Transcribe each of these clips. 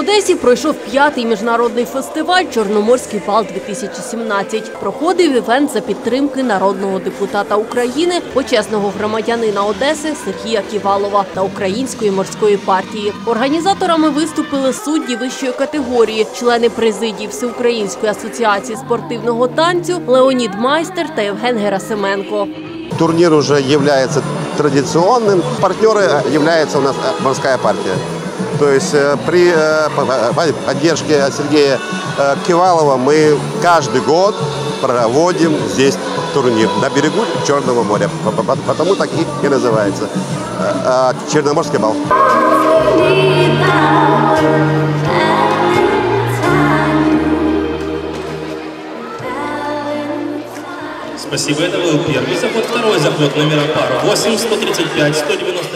Одесі пройшов п'ятий міжнародний фестиваль Чорноморський бал 2017 Проходив івент за підтримки народного депутата України, почесного громадянина Одеси Сергія Ківалова та Української морської партії. Організаторами виступили судді вищої категорії, члени президії Всеукраїнської асоціації спортивного танцю Леонід Майстер та Євген Герасименко. Турнир уже является традиционным. Партнеры является у нас э, морская партия. То есть э, при э, по- по- поддержке Сергея э, Кивалова мы каждый год проводим здесь турнир на берегу Черного моря. По- по- Потому так и- называется Черноморский бал. Спасибо, это был первый заход. Второй заход номера пара 8, 135, 199.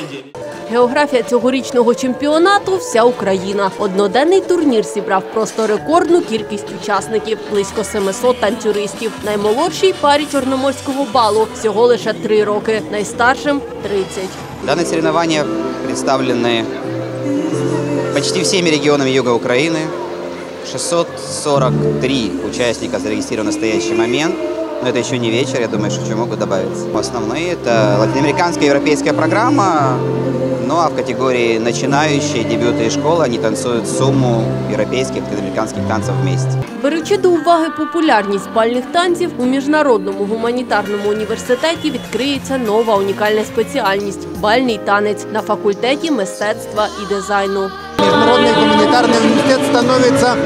Географія цьогорічного чемпіонату вся Україна. Одноденний турнір зібрав просто рекордну кількість учасників близько 700 танцюристів. Наймолодшій парі чорноморського балу всього лише три роки, найстаршим 30. Данные соревнования представлены почти всеми регионами юга Украины. 643 участника зарегистрированы в настоящий момент. Но это еще не вечер, я думаю, что еще могут добавиться. Основные это латиноамериканская и европейская программа. Ну а в категории начинающие, дебюты и школы они танцуют сумму европейских и латиноамериканских танцев вместе. Беручи до уваги популярність бальних танців, у міжнародному гуманітарному університеті відкриється нова унікальна спеціальність бальний танець на факультеті мистецтва і дизайну. Международный гуманитарный университет становится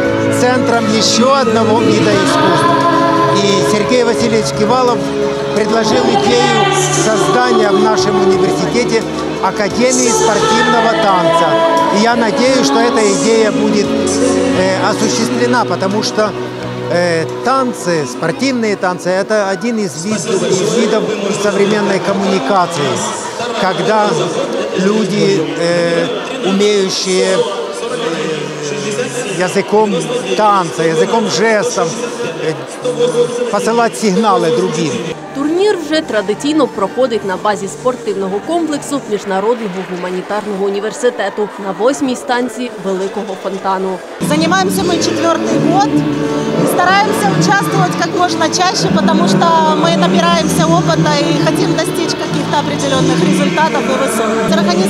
центром еще одного вида искусства. И Сергей Васильевич Кивалов предложил идею создания в нашем университете Академии спортивного танца. И я надеюсь, что эта идея будет э, осуществлена, потому что э, танцы, спортивные танцы, это один из, вид- из видов современной коммуникации, когда люди, э, умеющие языком танца, языком жестов, э, посылать сигналы другим. Турнір вже традиційно проходить на базі спортивного комплексу Міжнародного гуманітарного університету на восьмій станції Великого фонтану. Занимаемся мы четвертый год. Стараемся участвовать как можно чаще, потому что мы набираемся опыта и хотим достичь каких-то определенных результатов и высот.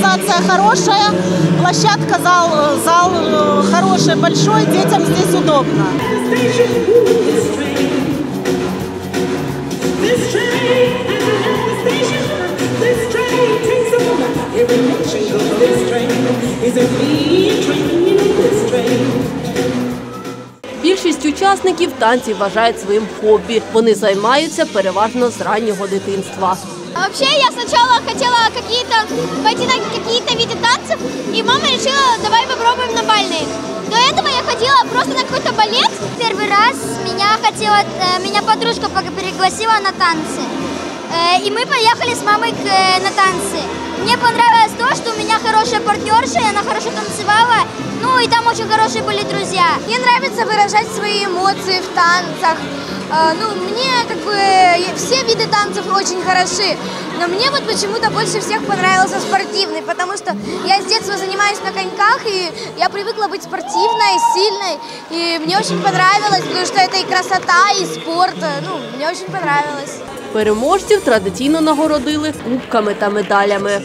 Организация хорошая, площадка, зал, зал э, хороший, большой, детям здесь удобно. Більшість учасників танці вважають своїм хобі. Вони займаються переважно з раннього дитинства. Вообще, я сначала хотела какие-то пойти решила, давай попробуем на бальные. До этого я ходила просто на какой-то балет. Первый раз меня хотела, э, меня подружка пог- пригласила на танцы. Э, И мы поехали с мамой э, на танцы. Мне понравилось то, что у меня хорошая партнерша, и она хорошо танцевала. Ну и там очень хорошие были друзья. Мне нравится выражать свои эмоции в танцах. Э, Ну, мне как бы все виды танцев очень хороши, но мне вот почему-то больше всех понравился спортивный, потому что я с детства занимаюсь на коньках, и я привыкла быть спортивной, сильной, и мне очень понравилось, потому что это и красота, и спорт, ну, мне очень понравилось. Переможців традиційно нагородили кубками та медалями.